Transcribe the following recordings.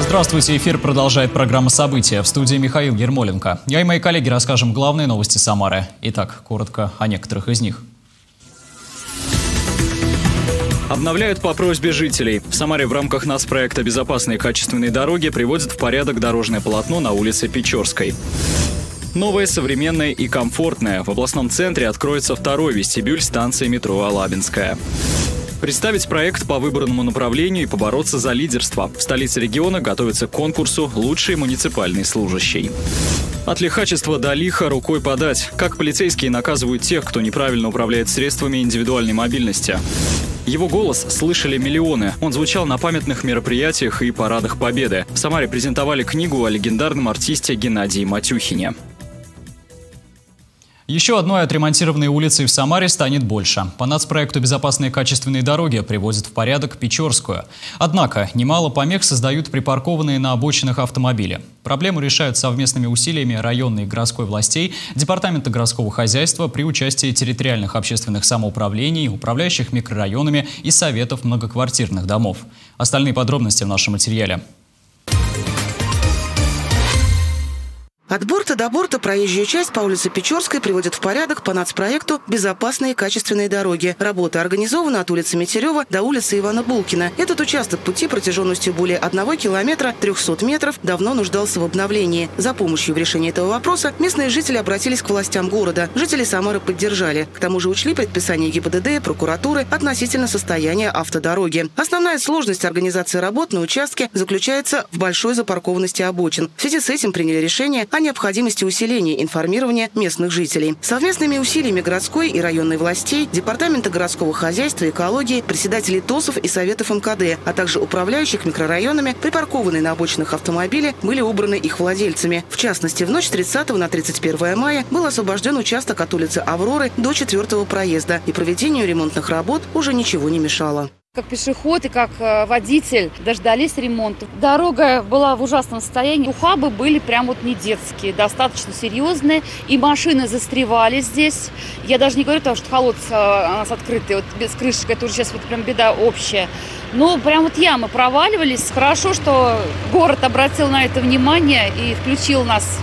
Здравствуйте, эфир продолжает программа «События». В студии Михаил Ермоленко. Я и мои коллеги расскажем главные новости Самары. Итак, коротко о некоторых из них. Обновляют по просьбе жителей. В Самаре в рамках нас проекта «Безопасные качественные дороги» приводят в порядок дорожное полотно на улице Печорской. Новое, современное и комфортное. В областном центре откроется второй вестибюль станции метро «Алабинская». Представить проект по выбранному направлению и побороться за лидерство. В столице региона готовится к конкурсу «Лучший муниципальный служащий». От лихачества до лиха рукой подать. Как полицейские наказывают тех, кто неправильно управляет средствами индивидуальной мобильности. Его голос слышали миллионы. Он звучал на памятных мероприятиях и парадах Победы. В Самаре презентовали книгу о легендарном артисте Геннадии Матюхине. Еще одной отремонтированной улицей в Самаре станет больше. По нацпроекту «Безопасные качественные дороги» привозят в порядок Печорскую. Однако немало помех создают припаркованные на обочинах автомобили. Проблему решают совместными усилиями районной и городской властей, Департамента городского хозяйства при участии территориальных общественных самоуправлений, управляющих микрорайонами и советов многоквартирных домов. Остальные подробности в нашем материале. От борта до борта проезжую часть по улице Печорской приводят в порядок по нацпроекту «Безопасные и качественные дороги». Работа организована от улицы Метерева до улицы Ивана Булкина. Этот участок пути протяженностью более одного километра 300 метров давно нуждался в обновлении. За помощью в решении этого вопроса местные жители обратились к властям города. Жители Самары поддержали. К тому же учли предписание ГИБДД, прокуратуры относительно состояния автодороги. Основная сложность организации работ на участке заключается в большой запаркованности обочин. В связи с этим приняли решение о необходимости усиления информирования местных жителей. Совместными усилиями городской и районной властей, Департамента городского хозяйства экологии, председателей ТОСов и Советов МКД, а также управляющих микрорайонами, припаркованные на обочинах автомобили, были убраны их владельцами. В частности, в ночь 30 на 31 мая был освобожден участок от улицы Авроры до четвертого проезда, и проведению ремонтных работ уже ничего не мешало. Как пешеход и как э, водитель дождались ремонта. Дорога была в ужасном состоянии. Ухабы были прям вот не детские, достаточно серьезные. И машины застревали здесь. Я даже не говорю того, что колодцы э, у нас открытые, вот без крышек. Это уже сейчас вот прям беда общая. Но прям вот ямы проваливались. Хорошо, что город обратил на это внимание и включил нас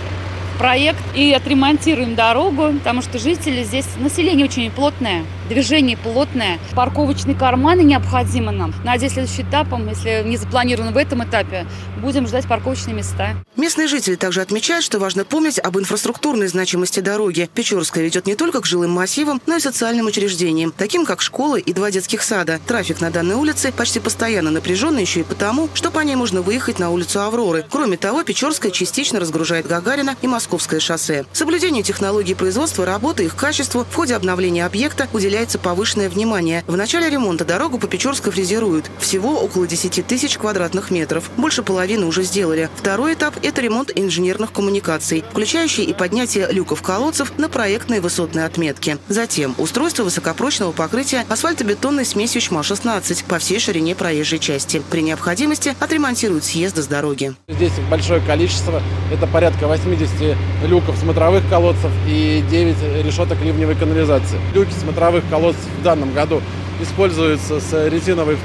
проект и отремонтируем дорогу, потому что жители здесь, население очень плотное, движение плотное, парковочные карманы необходимы нам. Надеюсь, следующим этапом, если не запланировано в этом этапе, будем ждать парковочные места. Местные жители также отмечают, что важно помнить об инфраструктурной значимости дороги. Печорская ведет не только к жилым массивам, но и социальным учреждениям, таким как школы и два детских сада. Трафик на данной улице почти постоянно напряженный еще и потому, что по ней можно выехать на улицу Авроры. Кроме того, Печорская частично разгружает Гагарина и Московское шоссе. Соблюдению технологий производства работы их качеству в ходе обновления объекта уделяется повышенное внимание. В начале ремонта дорогу по Печорской фрезеруют. Всего около 10 тысяч квадратных метров. Больше половины уже сделали. Второй этап – это ремонт инженерных коммуникаций, включающий и поднятие люков колодцев на проектной высотной отметке. Затем устройство высокопрочного покрытия асфальтобетонной смесью ЧМА-16 по всей ширине проезжей части. При необходимости отремонтируют съезды с дороги. Здесь большое количество, это порядка 80 люков смотровых колодцев и 9 решеток ливневой канализации. Люки смотровых колодцев в данном году используются с резиновой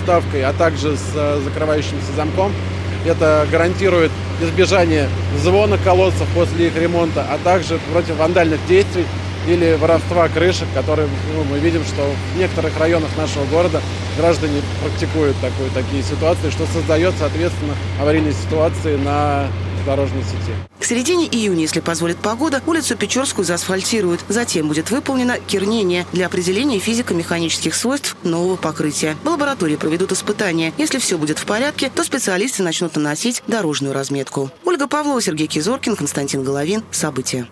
вставкой, а также с закрывающимся замком. Это гарантирует избежание звона колодцев после их ремонта, а также против вандальных действий или воровства крышек, которые ну, мы видим, что в некоторых районах нашего города граждане практикуют такую, такие ситуации, что создает, соответственно, аварийные ситуации на дорожной сети. К середине июня, если позволит погода, улицу Печорскую заасфальтируют. Затем будет выполнено кернение для определения физико-механических свойств нового покрытия. В лаборатории проведут испытания. Если все будет в порядке, то специалисты начнут наносить дорожную разметку. Ольга Павлова, Сергей Кизоркин, Константин Головин. События.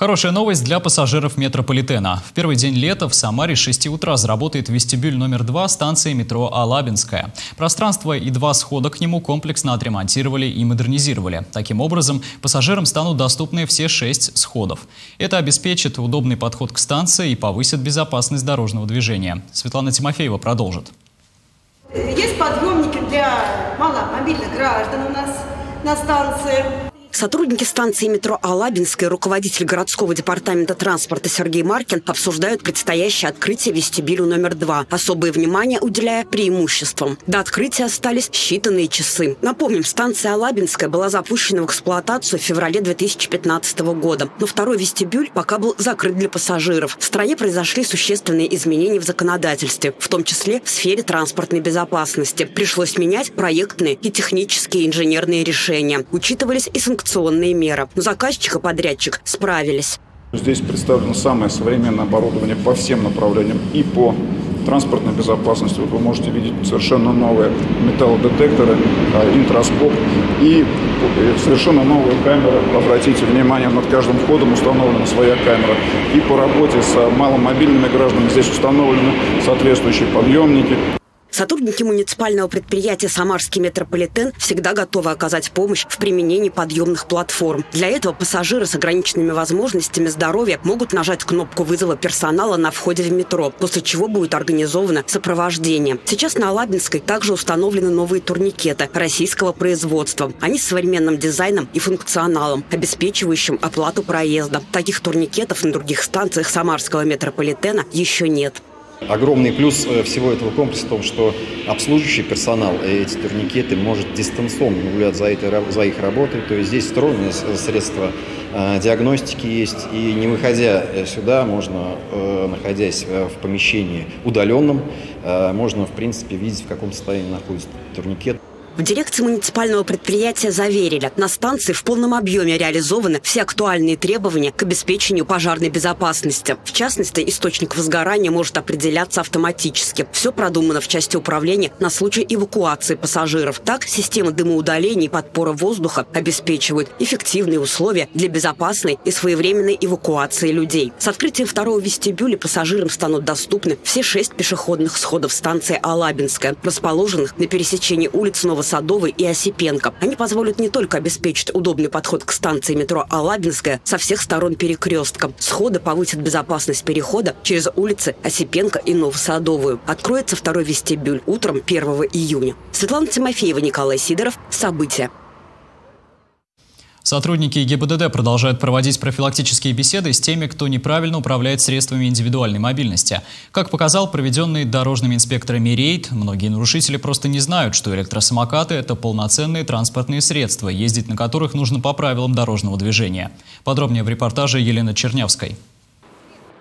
Хорошая новость для пассажиров метрополитена. В первый день лета в Самаре с 6 утра заработает вестибюль номер 2 станции метро Алабинская. Пространство и два схода к нему комплексно отремонтировали и модернизировали. Таким образом, пассажирам станут доступны все шесть сходов. Это обеспечит удобный подход к станции и повысит безопасность дорожного движения. Светлана Тимофеева продолжит. Есть подъемники для маломобильных граждан у нас на станции. Сотрудники станции метро Алабинская и руководитель городского департамента транспорта Сергей Маркин обсуждают предстоящее открытие вестибюля номер два, особое внимание уделяя преимуществам. До открытия остались считанные часы. Напомним, станция Алабинская была запущена в эксплуатацию в феврале 2015 года, но второй вестибюль пока был закрыт для пассажиров. В стране произошли существенные изменения в законодательстве, в том числе в сфере транспортной безопасности. Пришлось менять проектные и технические инженерные решения. Учитывались и санкционные санкционные меры. Но заказчик и подрядчик справились. Здесь представлено самое современное оборудование по всем направлениям и по транспортной безопасности. Вот вы можете видеть совершенно новые металлодетекторы, а, интроскоп и совершенно новые камеры. Обратите внимание, над каждым входом установлена своя камера. И по работе с маломобильными гражданами здесь установлены соответствующие подъемники. Сотрудники муниципального предприятия «Самарский метрополитен» всегда готовы оказать помощь в применении подъемных платформ. Для этого пассажиры с ограниченными возможностями здоровья могут нажать кнопку вызова персонала на входе в метро, после чего будет организовано сопровождение. Сейчас на Алабинской также установлены новые турникеты российского производства. Они с современным дизайном и функционалом, обеспечивающим оплату проезда. Таких турникетов на других станциях Самарского метрополитена еще нет. Огромный плюс э, всего этого комплекса в том, что обслуживающий персонал эти турникеты может дистанционно наблюдать за, этой, за их работой. То есть здесь встроенные средства э, диагностики есть. И не выходя э, сюда, можно, находясь в помещении удаленном, можно, в принципе, видеть, в каком состоянии находится турникет. В дирекции муниципального предприятия заверили, на станции в полном объеме реализованы все актуальные требования к обеспечению пожарной безопасности. В частности, источник возгорания может определяться автоматически. Все продумано в части управления на случай эвакуации пассажиров. Так, система дымоудаления и подпора воздуха обеспечивают эффективные условия для безопасной и своевременной эвакуации людей. С открытием второго вестибюля пассажирам станут доступны все шесть пешеходных сходов станции Алабинская, расположенных на пересечении улиц Новосибирска Садовой и Осипенко. Они позволят не только обеспечить удобный подход к станции метро Алабинская со всех сторон перекрестка. Сходы повысят безопасность перехода через улицы Осипенко и Новосадовую. Откроется второй вестибюль утром 1 июня. Светлана Тимофеева, Николай Сидоров. События. Сотрудники ГИБДД продолжают проводить профилактические беседы с теми, кто неправильно управляет средствами индивидуальной мобильности. Как показал проведенный дорожными инспекторами рейд, многие нарушители просто не знают, что электросамокаты – это полноценные транспортные средства, ездить на которых нужно по правилам дорожного движения. Подробнее в репортаже Елены Чернявской.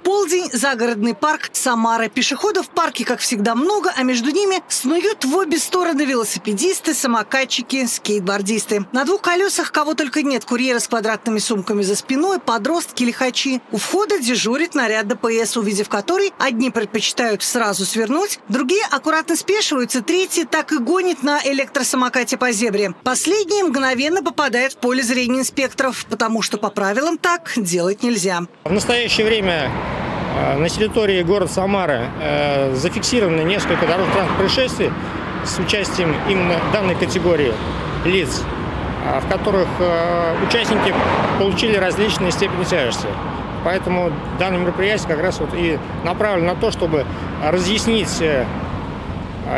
Полдень, загородный парк Самара. Пешеходов в парке, как всегда, много, а между ними снуют в обе стороны велосипедисты, самокатчики, скейтбордисты. На двух колесах кого только нет. Курьеры с квадратными сумками за спиной, подростки, лихачи. У входа дежурит наряд ДПС, увидев который, одни предпочитают сразу свернуть, другие аккуратно спешиваются, третьи так и гонит на электросамокате по зебре. Последний мгновенно попадает в поле зрения инспекторов, потому что по правилам так делать нельзя. В настоящее время на территории города Самары э, зафиксировано несколько дорожно-транспортных происшествий с участием именно данной категории лиц, э, в которых участники получили различные степени тяжести. Поэтому данное мероприятие как раз вот и направлено на то, чтобы разъяснить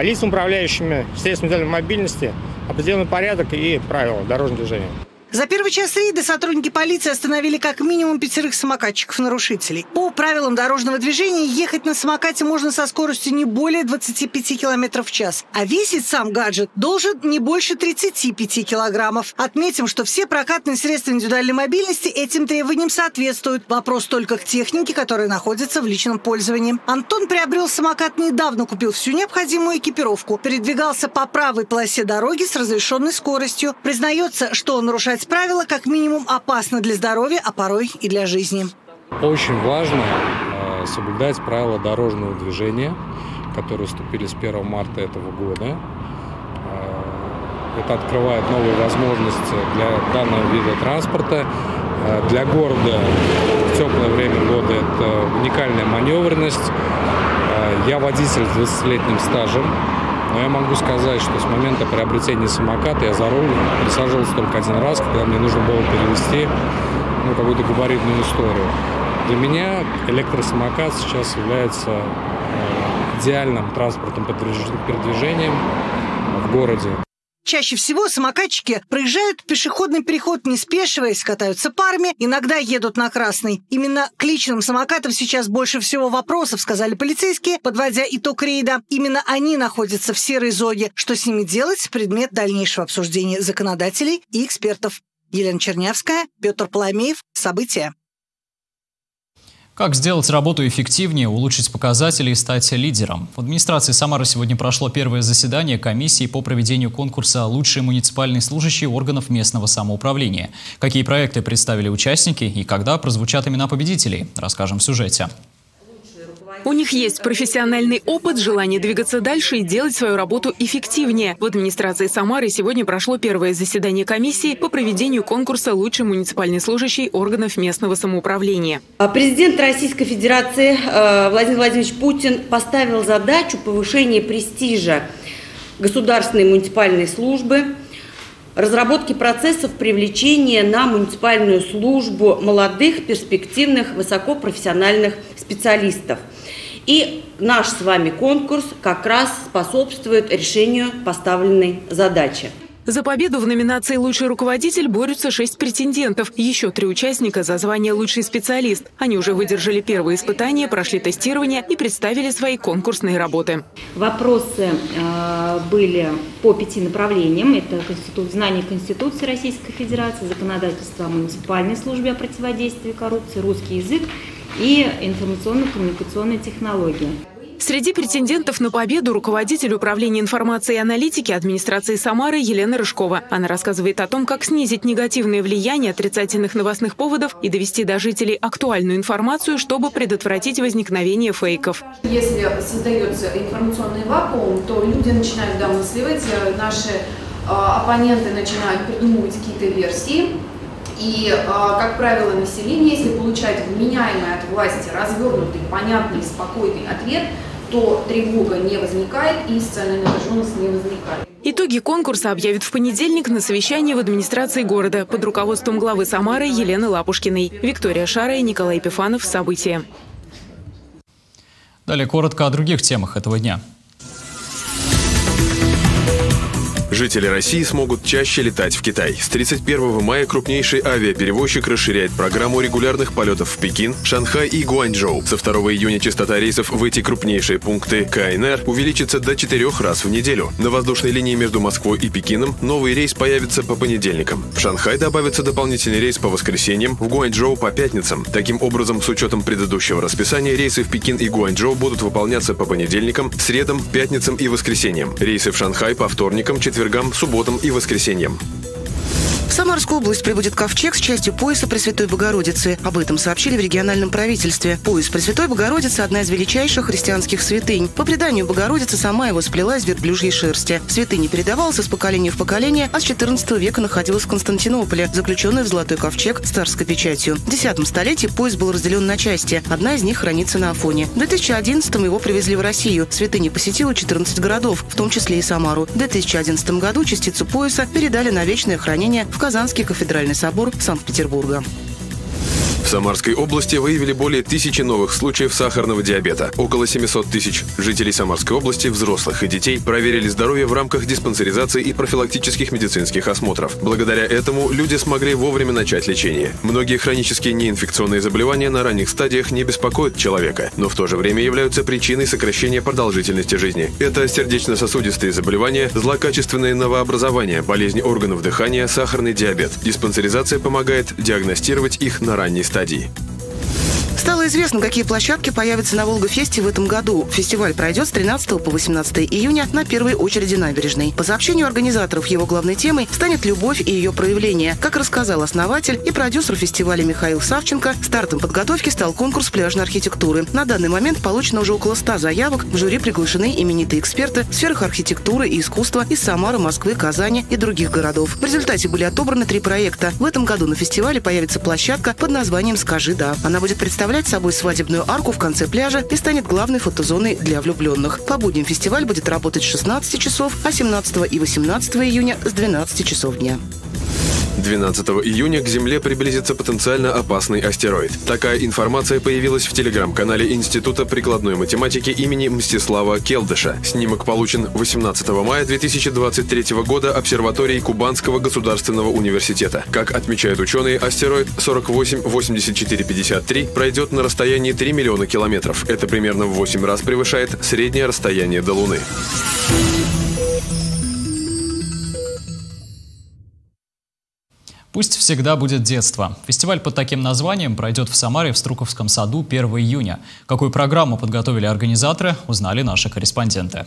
лицам, управляющими средствами мобильности, определенный порядок и правила дорожного движения. За первый час рейда сотрудники полиции остановили как минимум пятерых самокатчиков-нарушителей. По правилам дорожного движения ехать на самокате можно со скоростью не более 25 км в час, а весить сам гаджет должен не больше 35 килограммов. Отметим, что все прокатные средства индивидуальной мобильности этим требованиям соответствуют. Вопрос только к технике, которая находится в личном пользовании. Антон приобрел самокат недавно, купил всю необходимую экипировку, передвигался по правой полосе дороги с разрешенной скоростью. Признается, что нарушать нарушать правила как минимум опасно для здоровья, а порой и для жизни. Очень важно э, соблюдать правила дорожного движения, которые вступили с 1 марта этого года. Э, это открывает новые возможности для данного вида транспорта. Э, для города в теплое время года это уникальная маневренность. Я водитель с 20-летним стажем. Но я могу сказать, что с момента приобретения самоката я за руль присаживался только один раз, когда мне нужно было перевести ну, какую-то габаритную историю. Для меня электросамокат сейчас является э, идеальным транспортным передвижением в городе. Чаще всего самокатчики проезжают пешеходный переход, не спешиваясь, катаются парами, иногда едут на красный. Именно к личным самокатам сейчас больше всего вопросов, сказали полицейские, подводя итог рейда. Именно они находятся в серой зоне. Что с ними делать – предмет дальнейшего обсуждения законодателей и экспертов. Елена Чернявская, Петр Паламеев. События. Как сделать работу эффективнее, улучшить показатели и стать лидером? В администрации Самары сегодня прошло первое заседание комиссии по проведению конкурса «Лучшие муниципальные служащие органов местного самоуправления». Какие проекты представили участники и когда прозвучат имена победителей, расскажем в сюжете. У них есть профессиональный опыт, желание двигаться дальше и делать свою работу эффективнее. В администрации Самары сегодня прошло первое заседание комиссии по проведению конкурса «Лучший муниципальный служащий органов местного самоуправления». А президент Российской Федерации э, Владимир Владимирович Путин поставил задачу повышения престижа государственной муниципальной службы, разработки процессов привлечения на муниципальную службу молодых, перспективных, высокопрофессиональных специалистов – и наш с вами конкурс как раз способствует решению поставленной задачи. За победу в номинации «Лучший руководитель» борются шесть претендентов. Еще три участника за звание «Лучший специалист». Они уже выдержали первые испытания, прошли тестирование и представили свои конкурсные работы. Вопросы э, были по пяти направлениям. Это конститут, знание Конституции Российской Федерации, законодательство о муниципальной службе о противодействии коррупции, русский язык и информационно-коммуникационные технологии. Среди претендентов на победу руководитель управления информации и аналитики администрации Самары Елена Рыжкова. Она рассказывает о том, как снизить негативное влияние отрицательных новостных поводов и довести до жителей актуальную информацию, чтобы предотвратить возникновение фейков. Если создается информационный вакуум, то люди начинают домысливать, наши э, оппоненты начинают придумывать какие-то версии, и, а, как правило, население, если получает вменяемый от власти развернутый, понятный, спокойный ответ, то тревога не возникает и социальная напряженность не возникает. Итоги конкурса объявят в понедельник на совещании в администрации города под руководством главы Самары Елены Лапушкиной. Виктория Шара и Николай Пифанов. События. Далее коротко о других темах этого дня. Жители России смогут чаще летать в Китай. С 31 мая крупнейший авиаперевозчик расширяет программу регулярных полетов в Пекин, Шанхай и Гуанчжоу. Со 2 июня частота рейсов в эти крупнейшие пункты КНР увеличится до 4 раз в неделю. На воздушной линии между Москвой и Пекином новый рейс появится по понедельникам. В Шанхай добавится дополнительный рейс по воскресеньям, в Гуанчжоу по пятницам. Таким образом, с учетом предыдущего расписания, рейсы в Пекин и Гуанчжоу будут выполняться по понедельникам, средам, пятницам и воскресеньям. Рейсы в Шанхай по вторникам, четвергам четвергам, субботам и воскресеньям. В Самарскую область прибудет ковчег с частью пояса Пресвятой Богородицы. Об этом сообщили в региональном правительстве. Пояс Пресвятой Богородицы – одна из величайших христианских святынь. По преданию, Богородица сама его сплела из верблюжьей шерсти. Святыня передавалась из поколения в поколение, а с XIV века находилась в Константинополе, заключенная в золотой ковчег с царской печатью. В X столетии пояс был разделен на части. Одна из них хранится на Афоне. В 2011 его привезли в Россию. Святыня посетила 14 городов, в том числе и Самару. В 2011 году частицу пояса передали на вечное хранение Казанский кафедральный собор Санкт-Петербурга. В Самарской области выявили более тысячи новых случаев сахарного диабета. Около 700 тысяч жителей Самарской области, взрослых и детей, проверили здоровье в рамках диспансеризации и профилактических медицинских осмотров. Благодаря этому люди смогли вовремя начать лечение. Многие хронические неинфекционные заболевания на ранних стадиях не беспокоят человека, но в то же время являются причиной сокращения продолжительности жизни. Это сердечно-сосудистые заболевания, злокачественные новообразования, болезни органов дыхания, сахарный диабет. Диспансеризация помогает диагностировать их на ранней стадии. Study. Стало известно, какие площадки появятся на Волга-фесте в этом году. Фестиваль пройдет с 13 по 18 июня на первой очереди набережной. По сообщению организаторов, его главной темой станет любовь и ее проявление. Как рассказал основатель и продюсер фестиваля Михаил Савченко, стартом подготовки стал конкурс пляжной архитектуры. На данный момент получено уже около 100 заявок. В жюри приглашены именитые эксперты в сферах архитектуры и искусства из Самары, Москвы, Казани и других городов. В результате были отобраны три проекта. В этом году на фестивале появится площадка под названием «Скажи да». Она будет представлена представлять собой свадебную арку в конце пляжа и станет главной фотозоной для влюбленных. По будням фестиваль будет работать с 16 часов, а 17 и 18 июня с 12 часов дня. 12 июня к Земле приблизится потенциально опасный астероид. Такая информация появилась в телеграм-канале Института прикладной математики имени Мстислава Келдыша. Снимок получен 18 мая 2023 года обсерваторией Кубанского государственного университета. Как отмечают ученые, астероид 488453 пройдет на расстоянии 3 миллиона километров. Это примерно в 8 раз превышает среднее расстояние до Луны. Пусть всегда будет детство. Фестиваль под таким названием пройдет в Самаре в Струковском саду 1 июня. Какую программу подготовили организаторы, узнали наши корреспонденты.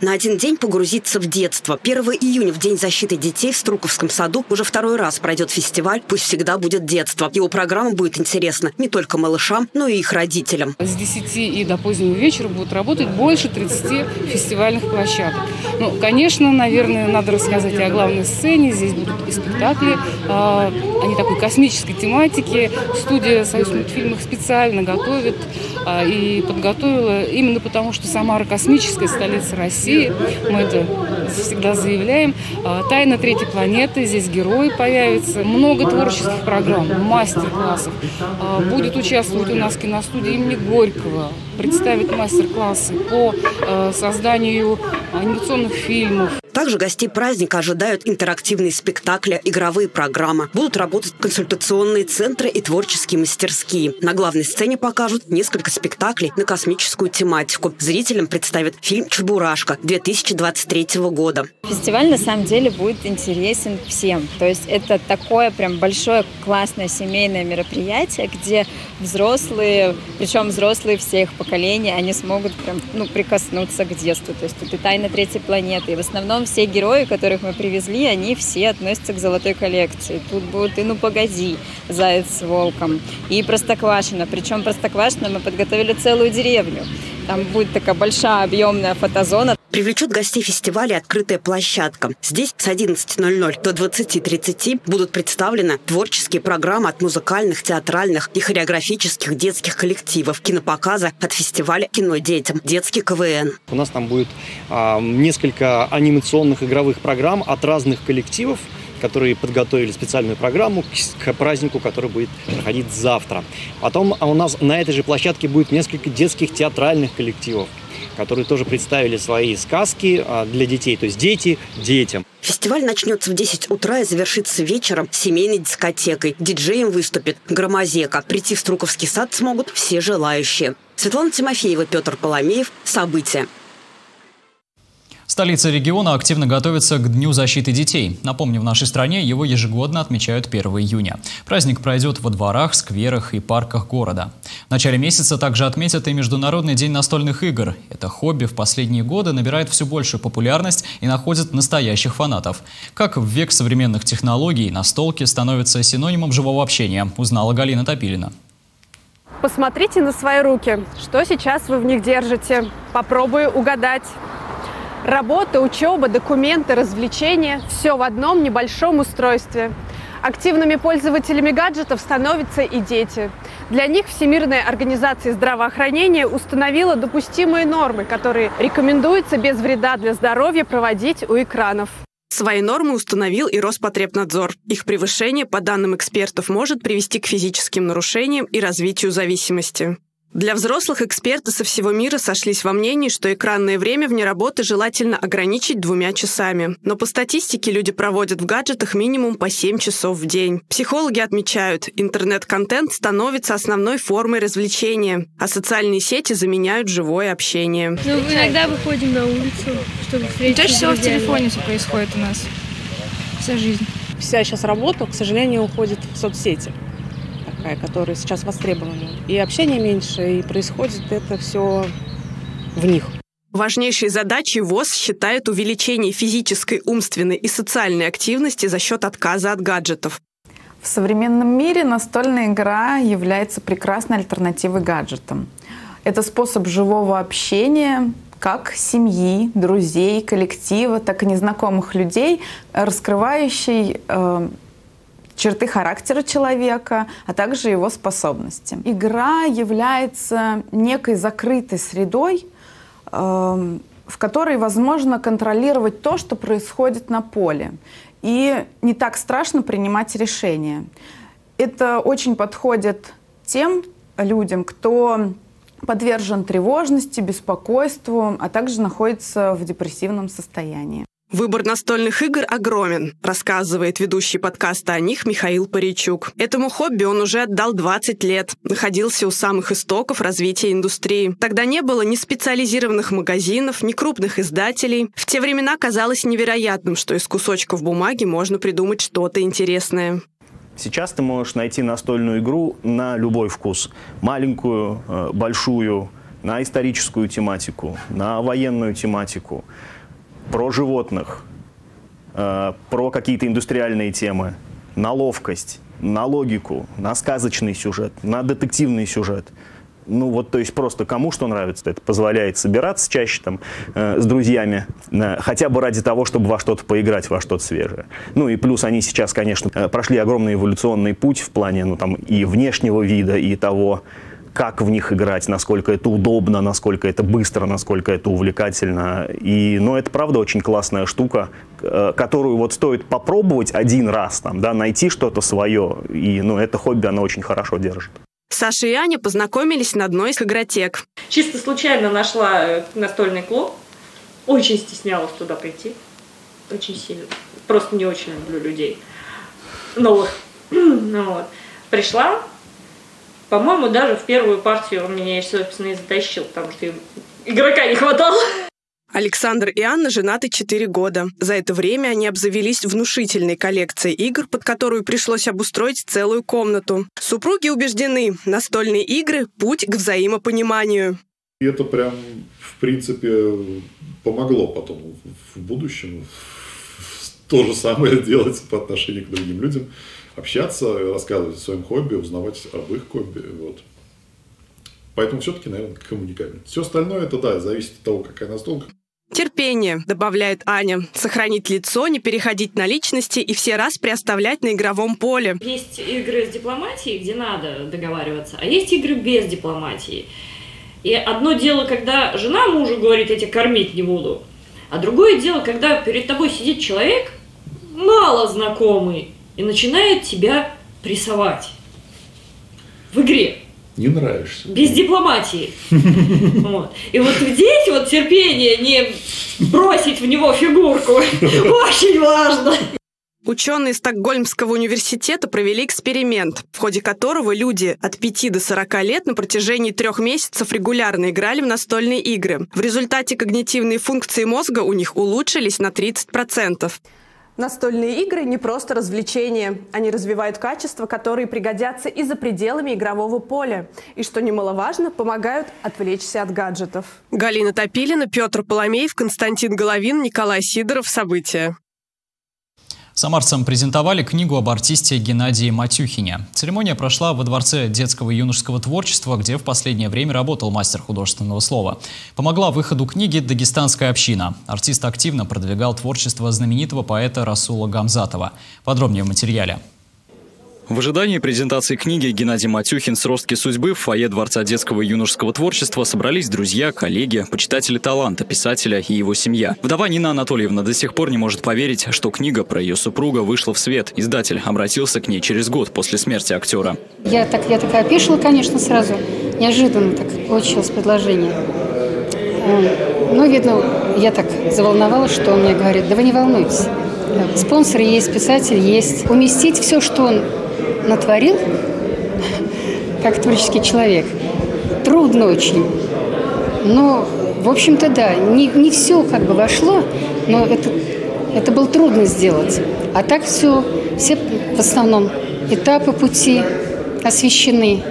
На один день погрузиться в детство. 1 июня, в День защиты детей в Струковском саду, уже второй раз пройдет фестиваль «Пусть всегда будет детство». Его программа будет интересна не только малышам, но и их родителям. С 10 и до позднего вечера будут работать больше 30 фестивальных площадок. Ну, конечно, наверное, надо рассказать и о главной сцене. Здесь будут и спектакли, э, они такой космической тематики. Студия «Союз мультфильмов» специально готовит э, и подготовила именно потому, что Самара космическая столица России России. Мы это всегда заявляем. А, Тайна третьей планеты. Здесь герои появятся. Много творческих программ, мастер-классов. А, будет участвовать у нас киностудия имени Горького. Представит мастер-классы по а, созданию анимационных фильмов. Также гостей праздника ожидают интерактивные спектакли, игровые программы. Будут работать консультационные центры и творческие мастерские. На главной сцене покажут несколько спектаклей на космическую тематику. Зрителям представят фильм «Чебурашка» 2023 года. Фестиваль на самом деле будет интересен всем. То есть это такое прям большое классное семейное мероприятие, где взрослые, причем взрослые всех поколений, они смогут прям ну, прикоснуться к детству. То есть это тайна третьей планеты. И в основном все герои, которых мы привезли, они все относятся к золотой коллекции. Тут будут и «Ну погоди», «Заяц с волком», и «Простоквашино». Причем «Простоквашино» мы подготовили целую деревню. Там будет такая большая объемная фотозона. Привлечет гостей фестиваля открытая площадка. Здесь с 11.00 до 20.30 будут представлены творческие программы от музыкальных, театральных и хореографических детских коллективов, кинопоказы от фестиваля «Кино детям», детский КВН. У нас там будет а, несколько анимационных игровых программ от разных коллективов, которые подготовили специальную программу к, празднику, который будет проходить завтра. Потом у нас на этой же площадке будет несколько детских театральных коллективов которые тоже представили свои сказки а, для детей, то есть дети детям. Фестиваль начнется в 10 утра и завершится вечером семейной дискотекой. Диджеем выступит Громозека. Прийти в Струковский сад смогут все желающие. Светлана Тимофеева, Петр Поломеев. События. Столица региона активно готовится к Дню защиты детей. Напомню, в нашей стране его ежегодно отмечают 1 июня. Праздник пройдет во дворах, скверах и парках города. В начале месяца также отметят и Международный день настольных игр. Это хобби в последние годы набирает все большую популярность и находит настоящих фанатов. Как в век современных технологий настолки становятся синонимом живого общения, узнала Галина Топилина. Посмотрите на свои руки. Что сейчас вы в них держите? Попробую угадать. Работа, учеба, документы, развлечения – все в одном небольшом устройстве. Активными пользователями гаджетов становятся и дети. Для них Всемирная организация здравоохранения установила допустимые нормы, которые рекомендуется без вреда для здоровья проводить у экранов. Свои нормы установил и Роспотребнадзор. Их превышение, по данным экспертов, может привести к физическим нарушениям и развитию зависимости. Для взрослых эксперты со всего мира сошлись во мнении, что экранное время вне работы желательно ограничить двумя часами. Но по статистике люди проводят в гаджетах минимум по 7 часов в день. Психологи отмечают, интернет-контент становится основной формой развлечения, а социальные сети заменяют живое общение. Ну, иногда выходим на улицу, чтобы встретиться Чаще всего в телефоне все происходит у нас. Вся жизнь. Вся сейчас работа, к сожалению, уходит в соцсети такая, которая сейчас востребована. И общения меньше, и происходит это все в них. Важнейшей задачей ВОЗ считает увеличение физической, умственной и социальной активности за счет отказа от гаджетов. В современном мире настольная игра является прекрасной альтернативой гаджетам. Это способ живого общения, как семьи, друзей, коллектива, так и незнакомых людей, раскрывающий э, черты характера человека, а также его способности. Игра является некой закрытой средой, эм, в которой возможно контролировать то, что происходит на поле. И не так страшно принимать решения. Это очень подходит тем людям, кто подвержен тревожности, беспокойству, а также находится в депрессивном состоянии. Выбор настольных игр огромен, рассказывает ведущий подкаста о них Михаил Паричук. Этому хобби он уже отдал 20 лет. Находился у самых истоков развития индустрии. Тогда не было ни специализированных магазинов, ни крупных издателей. В те времена казалось невероятным, что из кусочков бумаги можно придумать что-то интересное. Сейчас ты можешь найти настольную игру на любой вкус. Маленькую, э, большую, на историческую тематику, на военную тематику про животных, э, про какие-то индустриальные темы, на ловкость, на логику, на сказочный сюжет, на детективный сюжет. Ну вот, то есть просто кому что нравится, это позволяет собираться чаще там э, с друзьями, э, хотя бы ради того, чтобы во что-то поиграть, во что-то свежее. Ну и плюс они сейчас, конечно, э, прошли огромный эволюционный путь в плане, ну там и внешнего вида, и того, как в них играть, насколько это удобно, насколько это быстро, насколько это увлекательно. И, ну, это правда очень классная штука, э, которую вот стоит попробовать один раз, там, да, найти что-то свое. И, ну, это хобби, оно очень хорошо держит. Саша и Аня познакомились на одной из игротек. Чисто случайно нашла э, настольный клуб. Очень стеснялась туда пойти. Очень сильно. Просто не очень люблю людей новых. ну, вот. Пришла, по-моему, даже в первую партию он меня, собственно, и затащил, потому что игрока не хватало. Александр и Анна женаты 4 года. За это время они обзавелись внушительной коллекцией игр, под которую пришлось обустроить целую комнату. Супруги убеждены, настольные игры – путь к взаимопониманию. И это прям, в принципе, помогло потом в будущем то же самое делать по отношению к другим людям общаться, рассказывать о своем хобби, узнавать об их хобби. Вот. Поэтому все-таки, наверное, коммуникабельно. Все остальное, это да, зависит от того, какая настолка. Терпение, добавляет Аня. Сохранить лицо, не переходить на личности и все раз приоставлять на игровом поле. Есть игры с дипломатией, где надо договариваться, а есть игры без дипломатии. И одно дело, когда жена мужу говорит, я тебя кормить не буду, а другое дело, когда перед тобой сидит человек, мало знакомый, и начинает тебя прессовать в игре. Не нравишься. Без дипломатии. Вот. И вот здесь вот терпение не бросить в него фигурку очень важно. Ученые Стокгольмского университета провели эксперимент, в ходе которого люди от 5 до 40 лет на протяжении трех месяцев регулярно играли в настольные игры. В результате когнитивные функции мозга у них улучшились на 30%. Настольные игры не просто развлечение. Они развивают качества, которые пригодятся и за пределами игрового поля. И, что немаловажно, помогают отвлечься от гаджетов. Галина Топилина, Петр Поломеев, Константин Головин, Николай Сидоров. События. Самарцам презентовали книгу об артисте Геннадии Матюхине. Церемония прошла во Дворце детского и юношеского творчества, где в последнее время работал мастер художественного слова. Помогла выходу книги «Дагестанская община». Артист активно продвигал творчество знаменитого поэта Расула Гамзатова. Подробнее в материале. В ожидании презентации книги Геннадий Матюхин «Сростки судьбы» в фойе Дворца детского и юношеского творчества собрались друзья, коллеги, почитатели таланта писателя и его семья. Вдова Нина Анатольевна до сих пор не может поверить, что книга про ее супруга вышла в свет. Издатель обратился к ней через год после смерти актера. Я, так, я такая опешила, конечно, сразу. Неожиданно так получилось предложение. Ну, видно, я так заволновалась, что он мне говорит, да вы не волнуйтесь. Спонсоры есть, писатель есть. Уместить все, что он натворил, как творческий человек. Трудно очень. Но, в общем-то, да, не, не все как бы вошло, но это, это было трудно сделать. А так все, все в основном этапы пути освещены.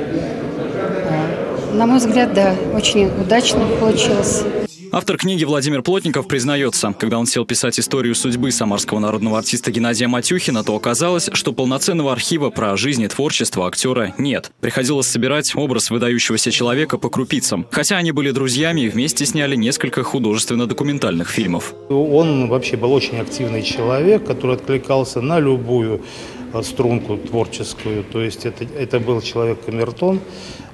На мой взгляд, да, очень удачно получилось. Автор книги Владимир Плотников признается, когда он сел писать историю судьбы самарского народного артиста Геннадия Матюхина, то оказалось, что полноценного архива про жизнь и творчество актера нет. Приходилось собирать образ выдающегося человека по крупицам. Хотя они были друзьями и вместе сняли несколько художественно-документальных фильмов. Он вообще был очень активный человек, который откликался на любую струнку творческую. То есть это, это был человек камертон,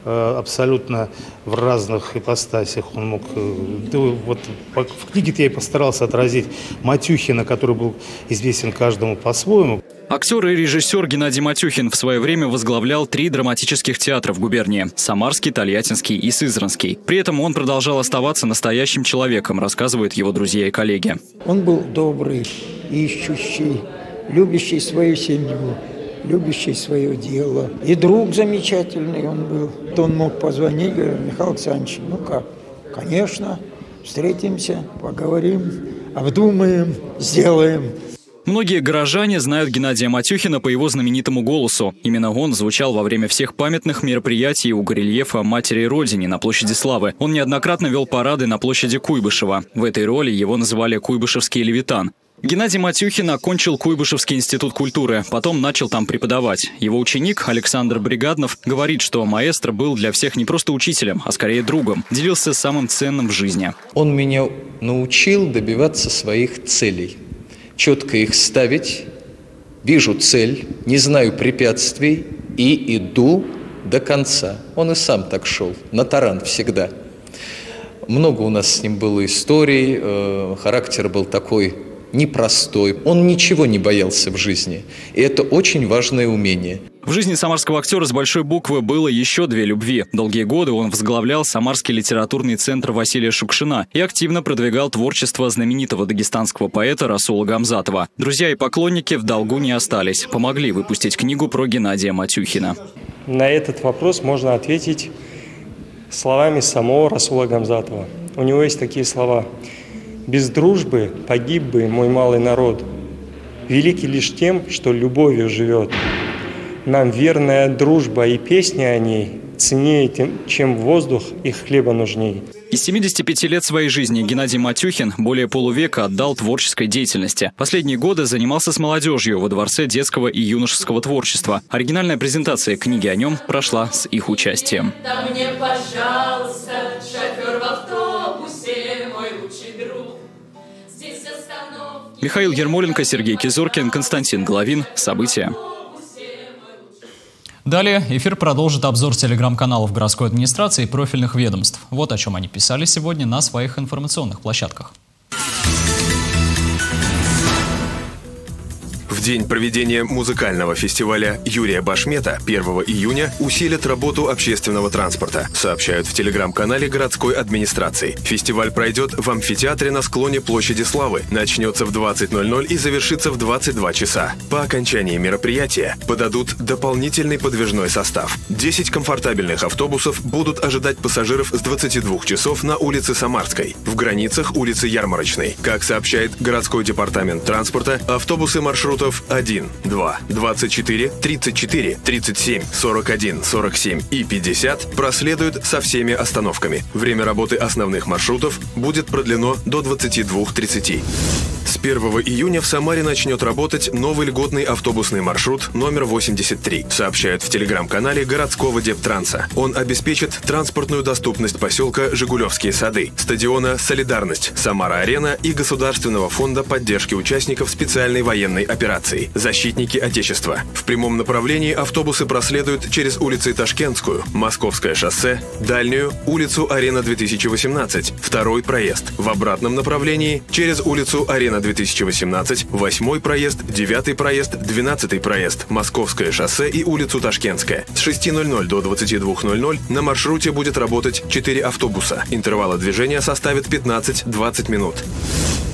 абсолютно в разных ипостасях. Он мог... Вот в книге-то я и постарался отразить Матюхина, который был известен каждому по-своему. Актер и режиссер Геннадий Матюхин в свое время возглавлял три драматических театра в губернии – Самарский, Тольяттинский и Сызранский. При этом он продолжал оставаться настоящим человеком, рассказывают его друзья и коллеги. Он был добрый, ищущий, любящий свою семью, любящий свое дело. И друг замечательный он был. Он мог позвонить, говорит, Михаил Александрович, ну как, конечно, встретимся, поговорим, обдумаем, сделаем. Многие горожане знают Геннадия Матюхина по его знаменитому голосу. Именно он звучал во время всех памятных мероприятий у горельефа «Матери Родине» на площади Славы. Он неоднократно вел парады на площади Куйбышева. В этой роли его называли «Куйбышевский левитан». Геннадий Матюхин окончил Куйбышевский институт культуры, потом начал там преподавать. Его ученик Александр Бригаднов говорит, что маэстро был для всех не просто учителем, а скорее другом, делился самым ценным в жизни. Он меня научил добиваться своих целей четко их ставить, вижу цель, не знаю препятствий и иду до конца. Он и сам так шел, на таран всегда. Много у нас с ним было историй, э, характер был такой непростой. Он ничего не боялся в жизни. И это очень важное умение. В жизни самарского актера с большой буквы было еще две любви. Долгие годы он возглавлял Самарский литературный центр Василия Шукшина и активно продвигал творчество знаменитого дагестанского поэта Расула Гамзатова. Друзья и поклонники в долгу не остались. Помогли выпустить книгу про Геннадия Матюхина. На этот вопрос можно ответить словами самого Расула Гамзатова. У него есть такие слова. «Без дружбы погиб бы мой малый народ. Великий лишь тем, что любовью живет». Нам верная дружба и песня о ней ценнее, чем воздух и хлеба нужней. Из 75 лет своей жизни Геннадий Матюхин более полувека отдал творческой деятельности. Последние годы занимался с молодежью во Дворце детского и юношеского творчества. Оригинальная презентация книги о нем прошла с их участием. мне, пожалуйста, Михаил Ермоленко, Сергей Кизоркин, Константин Головин. События. Далее эфир продолжит обзор телеграм-каналов городской администрации и профильных ведомств. Вот о чем они писали сегодня на своих информационных площадках. День проведения музыкального фестиваля Юрия Башмета 1 июня усилят работу общественного транспорта, сообщают в телеграм-канале городской администрации. Фестиваль пройдет в амфитеатре на склоне площади Славы, начнется в 20.00 и завершится в 22 часа. По окончании мероприятия подадут дополнительный подвижной состав. 10 комфортабельных автобусов будут ожидать пассажиров с 22 часов на улице Самарской, в границах улицы Ярмарочной. Как сообщает городской департамент транспорта, автобусы маршрутов маршрутов 1, 2, 24, 34, 37, 41, 47 и 50 проследуют со всеми остановками. Время работы основных маршрутов будет продлено до 22.30. С 1 июня в Самаре начнет работать новый льготный автобусный маршрут номер 83, сообщают в телеграм-канале городского Дептранса. Он обеспечит транспортную доступность поселка Жигулевские сады, стадиона «Солидарность», Самара-Арена и Государственного фонда поддержки участников специальной военной операции «Защитники Отечества». В прямом направлении автобусы проследуют через улицы Ташкентскую, Московское шоссе, Дальнюю, улицу Арена 2018, второй проезд. В обратном направлении через улицу Арена Ленина 2018, 8 проезд, 9 проезд, 12 проезд, Московское шоссе и улицу Ташкентская. С 6.00 до 22.00 на маршруте будет работать 4 автобуса. Интервалы движения составят 15-20 минут.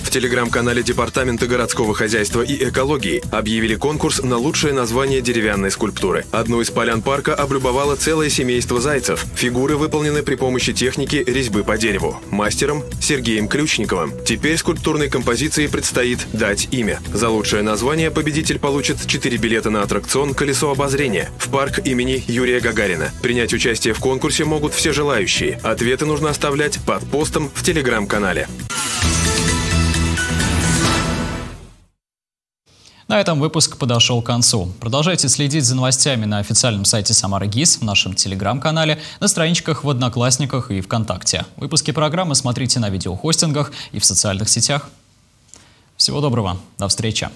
В телеграм-канале Департамента городского хозяйства и экологии объявили конкурс на лучшее название деревянной скульптуры. Одну из полян парка облюбовало целое семейство зайцев. Фигуры выполнены при помощи техники резьбы по дереву. Мастером Сергеем Ключниковым. Теперь скульптурной композиции предстоит дать имя. За лучшее название победитель получит 4 билета на аттракцион «Колесо обозрения» в парк имени Юрия Гагарина. Принять участие в конкурсе могут все желающие. Ответы нужно оставлять под постом в телеграм-канале. На этом выпуск подошел к концу. Продолжайте следить за новостями на официальном сайте Самары ГИС, в нашем телеграм-канале, на страничках в Одноклассниках и ВКонтакте. Выпуски программы смотрите на видеохостингах и в социальных сетях. Всего доброго. До встречи.